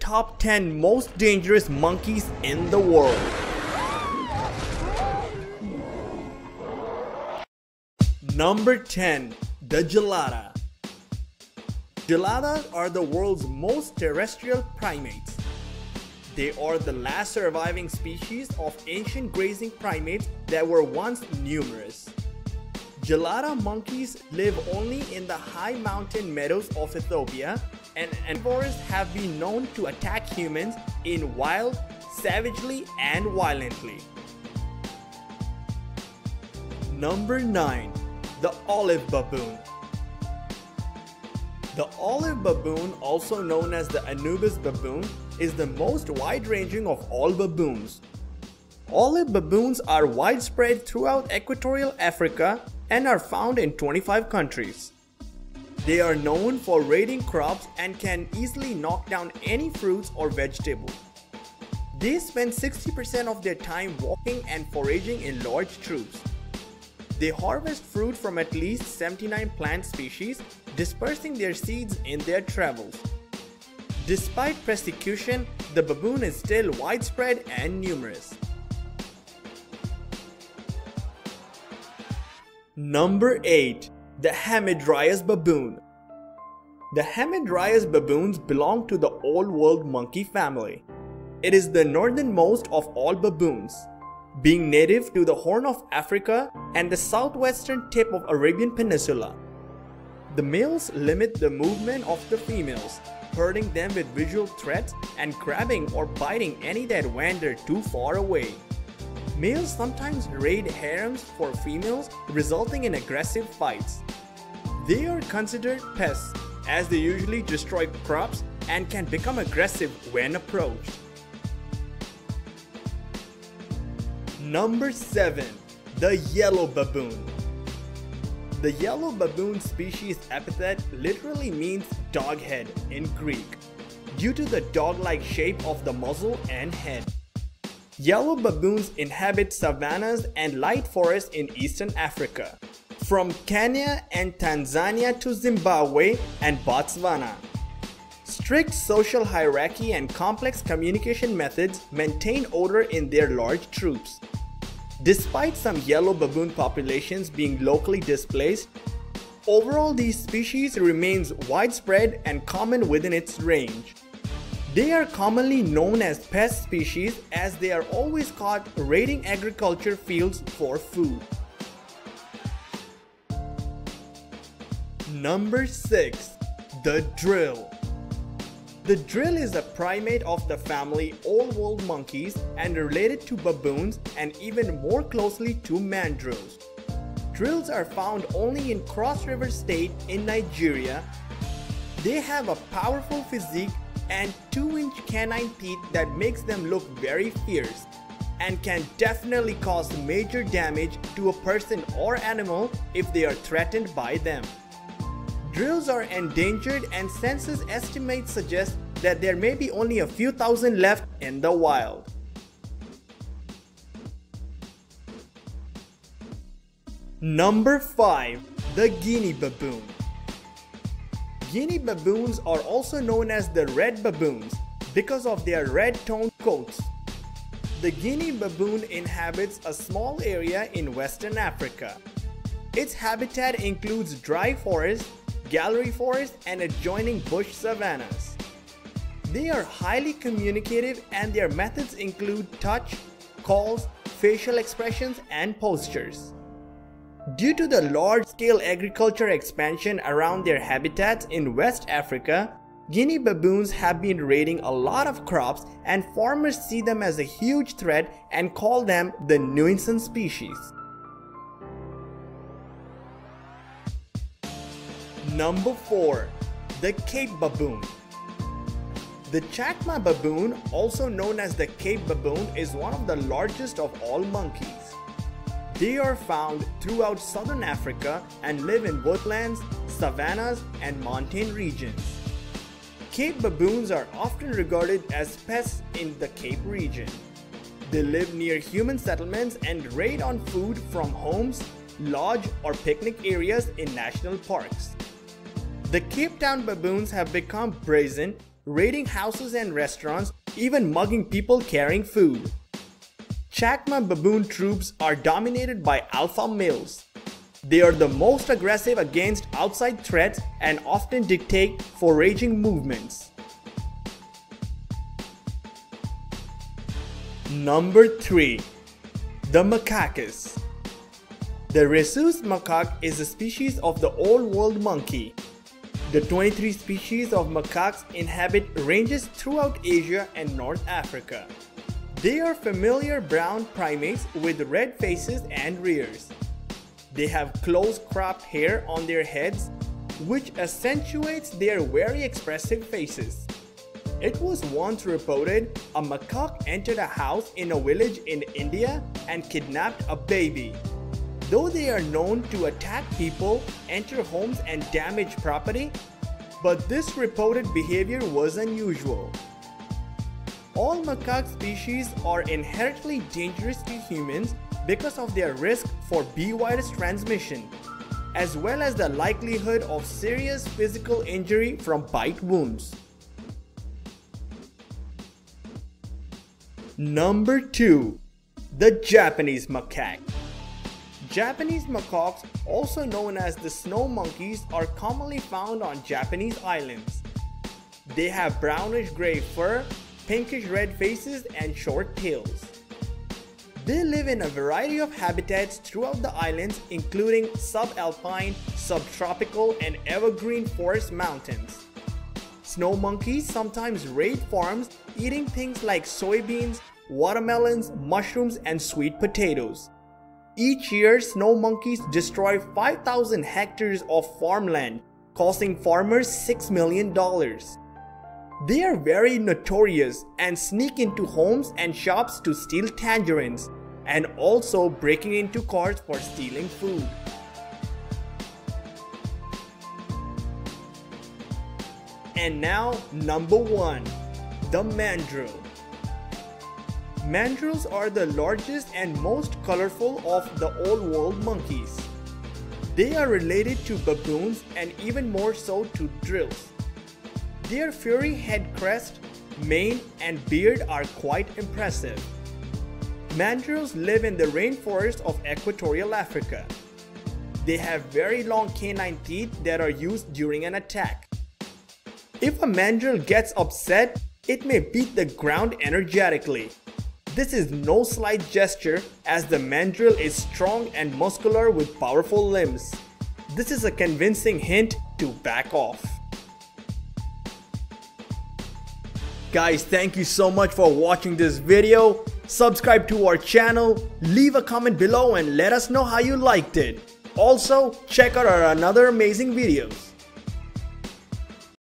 Top 10 most dangerous monkeys in the world. Number 10. The Gelada. Geladas are the world's most terrestrial primates. They are the last surviving species of ancient grazing primates that were once numerous. Gelada monkeys live only in the high mountain meadows of Ethiopia and herbivores have been known to attack humans in wild, savagely and violently. Number 9. The Olive Baboon The olive baboon, also known as the Anubis baboon, is the most wide-ranging of all baboons. Olive baboons are widespread throughout equatorial Africa and are found in 25 countries. They are known for raiding crops and can easily knock down any fruits or vegetables. They spend 60% of their time walking and foraging in large troops. They harvest fruit from at least 79 plant species, dispersing their seeds in their travels. Despite persecution, the baboon is still widespread and numerous. Number 8. The Hamadryas baboon. The Hamadryas baboons belong to the Old World monkey family. It is the northernmost of all baboons, being native to the Horn of Africa and the southwestern tip of Arabian Peninsula. The males limit the movement of the females, hurting them with visual threats and grabbing or biting any that wander too far away. Males sometimes raid harems for females, resulting in aggressive fights. They are considered pests as they usually destroy crops and can become aggressive when approached. Number 7. The Yellow Baboon The yellow baboon species epithet literally means dog head in Greek, due to the dog-like shape of the muzzle and head. Yellow baboons inhabit savannas and light forests in eastern Africa, from Kenya and Tanzania to Zimbabwe and Botswana. Strict social hierarchy and complex communication methods maintain order in their large troops. Despite some yellow baboon populations being locally displaced, overall these species remains widespread and common within its range. They are commonly known as pest species as they are always caught raiding agriculture fields for food. Number 6. The Drill The drill is a primate of the family Old World monkeys and related to baboons and even more closely to mandrills. Drills are found only in Cross River State in Nigeria. They have a powerful physique and 2-inch canine teeth that makes them look very fierce and can definitely cause major damage to a person or animal if they are threatened by them. Drills are endangered and census estimates suggest that there may be only a few thousand left in the wild. Number 5. The Guinea Baboon Guinea baboons are also known as the red baboons because of their red toned coats. The Guinea baboon inhabits a small area in Western Africa. Its habitat includes dry forest, gallery forest, and adjoining bush savannas. They are highly communicative and their methods include touch, calls, facial expressions, and postures. Due to the large-scale agriculture expansion around their habitats in West Africa, Guinea baboons have been raiding a lot of crops and farmers see them as a huge threat and call them the nuisance species. Number 4. The Cape Baboon The Chacma baboon, also known as the Cape baboon, is one of the largest of all monkeys. They are found throughout southern Africa and live in woodlands, savannas, and montane regions. Cape baboons are often regarded as pests in the Cape region. They live near human settlements and raid on food from homes, lodge, or picnic areas in national parks. The Cape Town baboons have become brazen, raiding houses and restaurants, even mugging people carrying food. Chacma baboon troops are dominated by alpha males. They are the most aggressive against outside threats and often dictate foraging movements. Number 3. The Macacus The rhesus macaque is a species of the Old World monkey. The 23 species of macaques inhabit ranges throughout Asia and North Africa. They are familiar brown primates with red faces and rears. They have close cropped hair on their heads, which accentuates their very expressive faces. It was once reported a macaque entered a house in a village in India and kidnapped a baby. Though they are known to attack people, enter homes and damage property, but this reported behavior was unusual. All macaque species are inherently dangerous to humans because of their risk for B virus transmission, as well as the likelihood of serious physical injury from bite wounds. Number 2. The Japanese macaque. Japanese macaques, also known as the snow monkeys, are commonly found on Japanese islands. They have brownish gray fur pinkish red faces and short tails. They live in a variety of habitats throughout the islands including subalpine, subtropical and evergreen forest mountains. Snow monkeys sometimes raid farms eating things like soybeans, watermelons, mushrooms and sweet potatoes. Each year, snow monkeys destroy 5,000 hectares of farmland, costing farmers $6 million. They are very notorious and sneak into homes and shops to steal tangerines and also breaking into cars for stealing food. And now, number 1. The Mandrill. Mandrills are the largest and most colorful of the old world monkeys. They are related to baboons and even more so to drills. Their furry head crest, mane, and beard are quite impressive. Mandrills live in the rainforest of equatorial Africa. They have very long canine teeth that are used during an attack. If a mandrill gets upset, it may beat the ground energetically. This is no slight gesture as the mandrill is strong and muscular with powerful limbs. This is a convincing hint to back off. Guys, thank you so much for watching this video. Subscribe to our channel, leave a comment below and let us know how you liked it. Also, check out our another amazing videos.